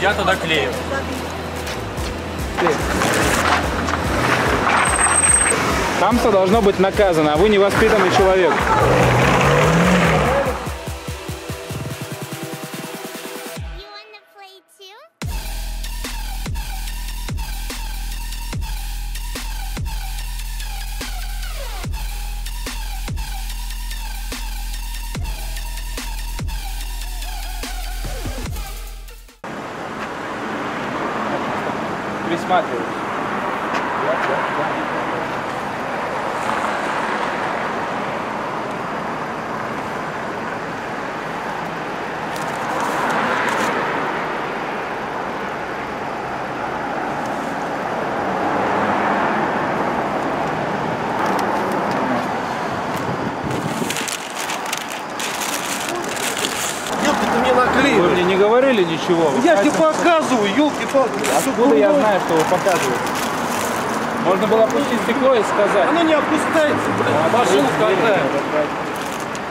Я туда клею. Хамство должно быть наказано, а вы невоспитанный человек. Príncipe Mateus. Говорили ничего? Я тебе пальцем- показываю, елки-палки. Откуда я знаю, что вы показываете? Можно было опустить стекло и сказать. Оно не опускается, блядь. Машина какая.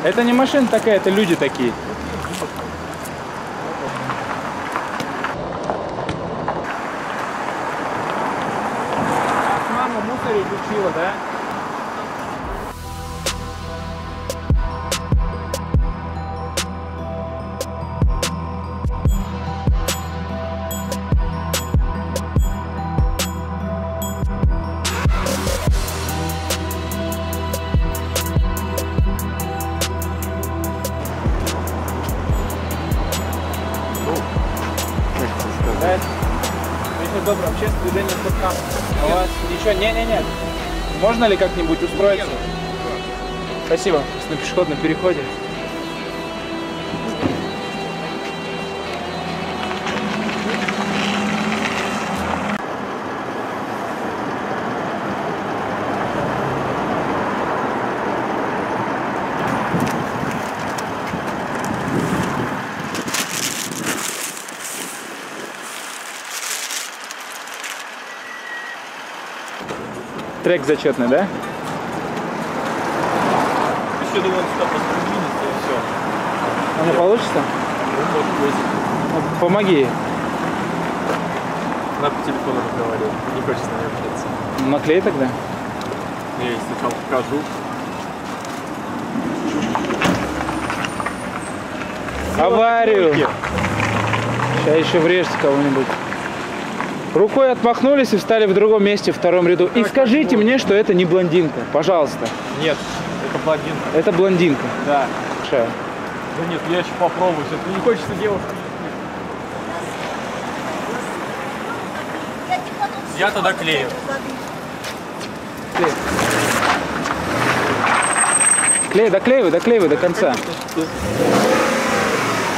Это не машина такая, это люди такие. Мама мусорить учила? Да? Добрый, общественное движение Суркам. У вас ничего, не-не-не. Можно ли как-нибудь устроиться? Спасибо. На пешеходном переходе. Трек зачетный, да? Еще думаю, сюда просто двинется и все. А не получится? Ну, Помоги. Она по телефону разговаривает. Не хочет с нами общаться. Наклей тогда. Я ей сначала покажу. Аварию. Сейчас еще врежете кого-нибудь. Рукой отмахнулись и встали в другом месте, в втором ряду. И скажите мне, что это не блондинка. Пожалуйста. Нет, это блондинка. Это блондинка. Да. Ша. Да нет, я еще попробую. Все-таки не хочется девушку. Я туда клею. Клей. Клей, доклеивай, доклеивай до конца.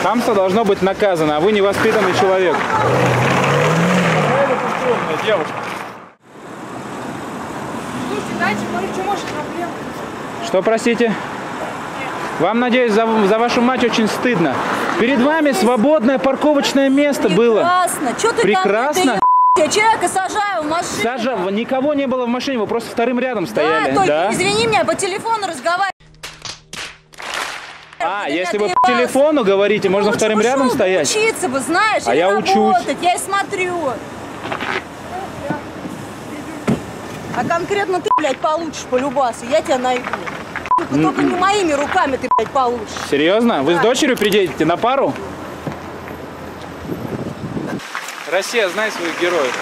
Хамство должно быть наказано, а вы невоспитанный человек. Культурная девушка. Может, проблем. Что, простите? Вам, надеюсь, за, за вашу мать очень стыдно. Перед вами свободное парковочное место было. Прекрасно. Что ты Прекрасно? там? Я человека сажаю в машину. Саша, в- никого не было в машине, вы просто вторым рядом Да, стояли. только извини меня, по телефону разговариваю. А, если вы по телефону говорите, можно Лучше вторым рядом стоять. Учиться бы, знаешь, А я учусь. работать, я и смотрю. А конкретно ты, блядь, получишь по любасу, я тебя найду. Только, только не моими руками ты, блядь, получишь. Серьезно? Вы с дочерью приедете на пару? Россия, знай своих героев.